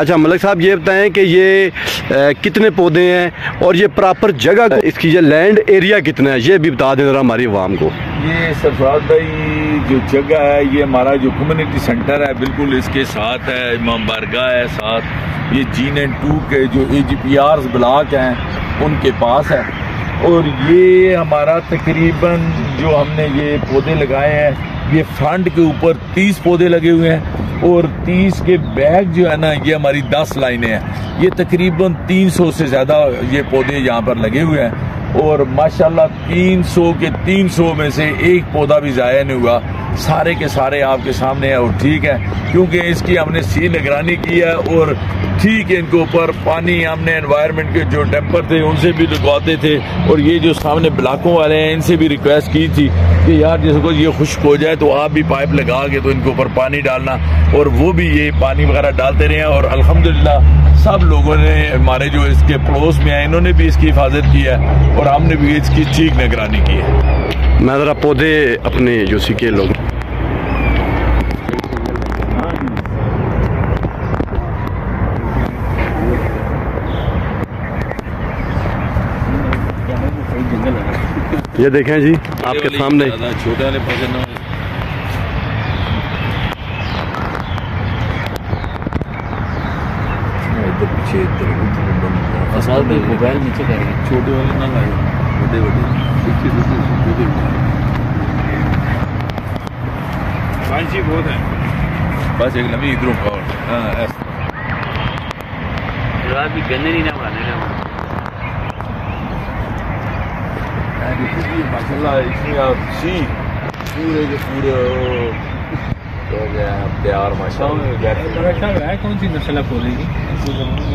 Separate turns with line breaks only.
अच्छा मलिक साहब ये बताएँ कि ये आ, कितने पौधे हैं और ये प्रॉपर जगह इसकी ये लैंड एरिया कितना है? ये भी बता दें ज़रा हमारी आवाम को।
ये सरफराज भाई जो जगह है ये हमारा जो कम्युनिटी सेंटर है बिल्कुल इसके साथ है इमाम बारगाह है साथ ये जीन एंड टू के जो A G P R block हैं उनके पास है। और ये हमारा तकरीबन जो हमने ये पौधे लगाए हैं ये फ्रंट के ऊपर तीस पौधे लगे हुए हैं। और तीस के बैग जो है ना, ये हमारी दस लाइनें हैं। ये तकरीबन तीन सौ से ज़्यादा ये पौधे यहाँ पर लगे हुए हैं। और माशाल्लाह 300 के 300 में से एक पौधा भी ज़ाया नहीं हुआ। सारे के सारे आपके सामने है और ठीक है, क्योंकि इसकी हमने सी निगरानी की है और ठीक है, इनके ऊपर पानी हमने एनवायरनमेंट के जो डैम्पर थे, उनसे भी लगवाते थे और ये जो सामने ब्लाकों वाले हैं, इनसे भी रिक्वेस्ट की थी कि यार जिसको ये खुश्क हो जाए तो आप भी पाइप लगा के तो इनके ऊपर पानी डालना और वो भी ये पानी वगैरह डालते रहे और अलहमदिल्ला सब लोगों ने हमारे जो इसके पड़ोस में हैं, इन्होंने भी इसकी हिफाजत की है और हमने भी इसकी ठीक निगरानी की है।
मैं ज़रा पौधे अपने यूसी के लोग ये देखें जी आपके सामने।
छोटे वाले पौधे ना इधर पीछे इधर
मोबाइल नीचे करेंगे
छोटे वाले ना लाए। बड़े बड़े।
बहुत है।
बस एक लंबी इधरों का और। हाँ ऐसा।
भी गन्ने नहीं ना बनाने ना
माशाल्लाह इसमें आप सी पूरे के पूरे हो गया तैयार माशाल्लाह
कौन सी नस्ल है की